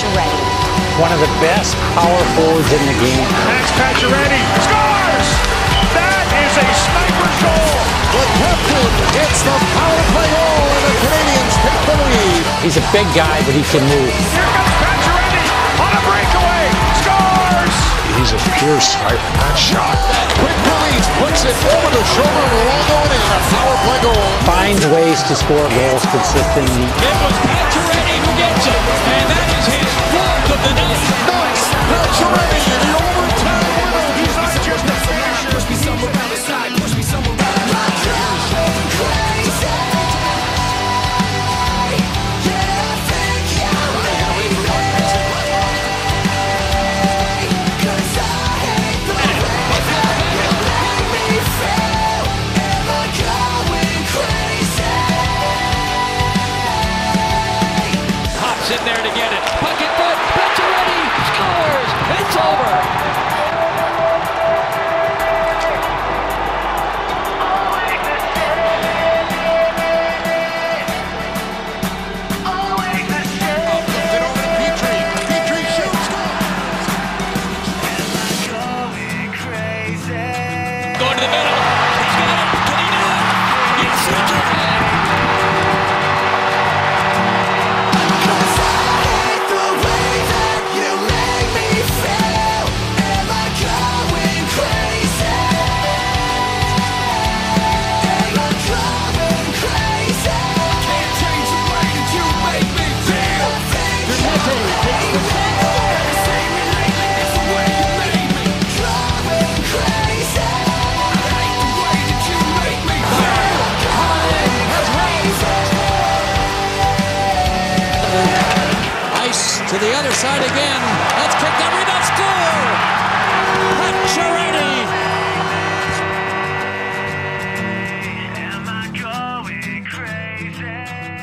Pacioretty. One of the best power forwards in the game. Max Pacioretty scores! That is a sniper's goal! The captain gets the power play goal, and the Canadiens take the lead. He's a big guy, but he can move. Here comes Pacioretty on a breakaway! Scores! He's a pure sniper. That shot. Quick release puts it over the shoulder of Luongo and in. A power play goal. Finds ways to score goals consistently. It was Pacioretty in there to get it. Puck in front. Pacioretty scores. It's over. to the other side again. That's kicked that rebound score. Pacioretty. Am I going crazy?